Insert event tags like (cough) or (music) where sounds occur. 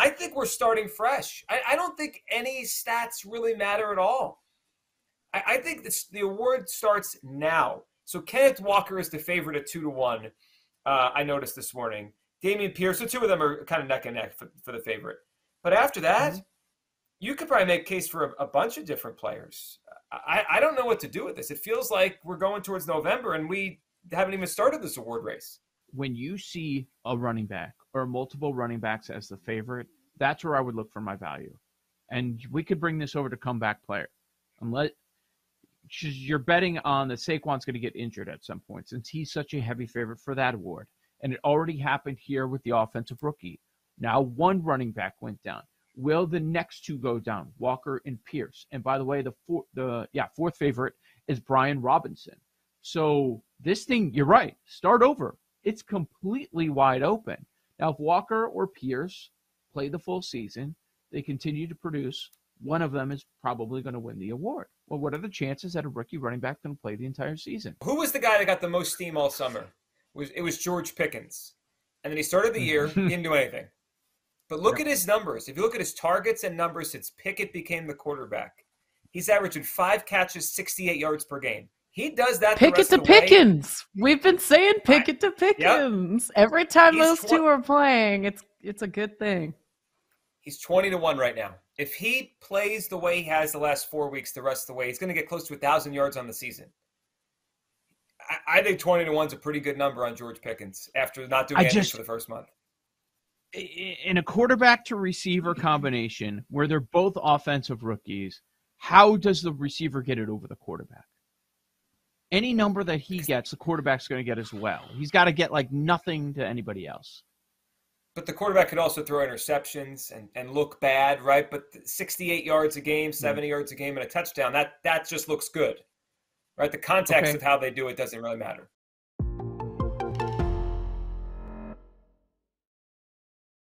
I think we're starting fresh. I, I don't think any stats really matter at all. I, I think this, the award starts now. So Kenneth Walker is the favorite at two to one. Uh, I noticed this morning. Dameon Pierce, the two of them are kind of neck and neck for, for the favorite. But after that, mm-hmm. you could probably make case for a, a bunch of different players. I, I don't know what to do with this. It feels like we're going towards November and we haven't even started this award race. When you see a running back or multiple running backs as the favorite, that's where I would look for my value. And we could bring this over to comeback player. Unless you're betting on that Saquon's going to get injured at some point since he's such a heavy favorite for that award. And it already happened here with the offensive rookie. Now one running back went down. Will the next two go down? Walker and Pierce. And by the way, the four, the yeah fourth favorite is Brian Robinson. So this thing, you're right. Start over. It's completely wide open. Now, if Walker or Pierce play the full season, they continue to produce. One of them is probably going to win the award. Well, what are the chances that a rookie running back can play the entire season? Who was the guy that got the most steam all summer? It was it was George Pickens, and then he started the year didn't do anything. (laughs) But look at his numbers. If you look at his targets and numbers since Pickett became the quarterback, he's averaging five catches, 68 yards per game. He does that. Pickett to Pickens. Way. We've been saying Pickett to Pickens yep. every time he's those tw- two are playing. It's it's a good thing. He's twenty to one right now. If he plays the way he has the last four weeks, the rest of the way, he's going to get close to a thousand yards on the season. I, I think twenty to one is a pretty good number on George Pickens after not doing I anything just, for the first month. In a quarterback to receiver combination where they're both offensive rookies, how does the receiver get it over the quarterback? Any number that he gets, the quarterback's going to get as well. He's got to get like nothing to anybody else. But the quarterback could also throw interceptions and, and look bad, right? But 68 yards a game, 70 mm-hmm. yards a game, and a touchdown, that that just looks good, right? The context okay. of how they do it doesn't really matter.